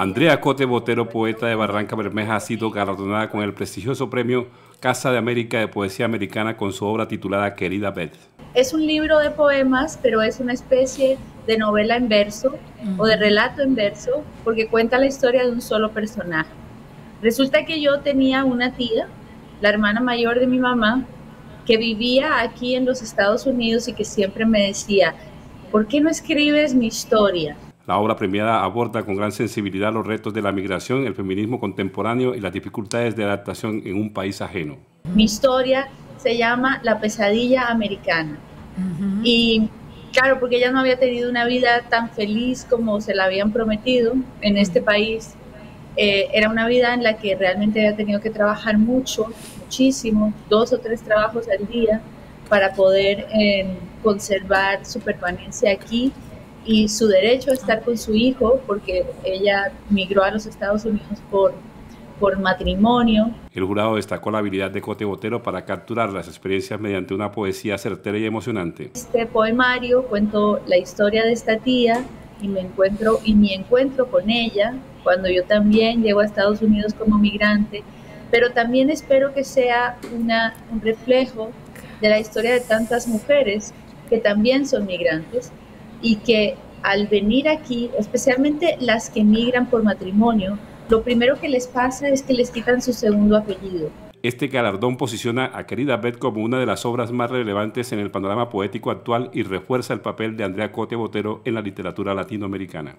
Andrea Cote Botero, poeta de Barranca Bermeja, ha sido galardonada con el prestigioso premio Casa de América de Poesía Americana con su obra titulada Querida Beth. Es un libro de poemas, pero es una especie de novela en verso o de relato en verso, porque cuenta la historia de un solo personaje. Resulta que yo tenía una tía, la hermana mayor de mi mamá, que vivía aquí en los Estados Unidos y que siempre me decía, ¿por qué no escribes mi historia? La obra premiada aborda con gran sensibilidad los retos de la migración, el feminismo contemporáneo y las dificultades de adaptación en un país ajeno. Mi historia se llama La pesadilla americana. Y claro, porque ella no había tenido una vida tan feliz como se la habían prometido en este país. Eh, era una vida en la que realmente había tenido que trabajar mucho, muchísimo, dos o tres trabajos al día para poder eh, conservar su permanencia aquí y su derecho a estar con su hijo, porque ella migró a los Estados Unidos por, por matrimonio. El jurado destacó la habilidad de Cote Botero para capturar las experiencias mediante una poesía certera y emocionante. Este poemario cuento la historia de esta tía y me encuentro y mi encuentro con ella cuando yo también llego a Estados Unidos como migrante, pero también espero que sea una, un reflejo de la historia de tantas mujeres que también son migrantes y que al venir aquí, especialmente las que migran por matrimonio, lo primero que les pasa es que les quitan su segundo apellido. Este galardón posiciona a Querida Beth como una de las obras más relevantes en el panorama poético actual y refuerza el papel de Andrea Cote Botero en la literatura latinoamericana.